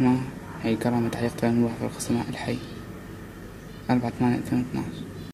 نعم. الرحمة هي كرامة حقيقة الموافق السماء الحي. أربعة ثمانية ألفين واثناش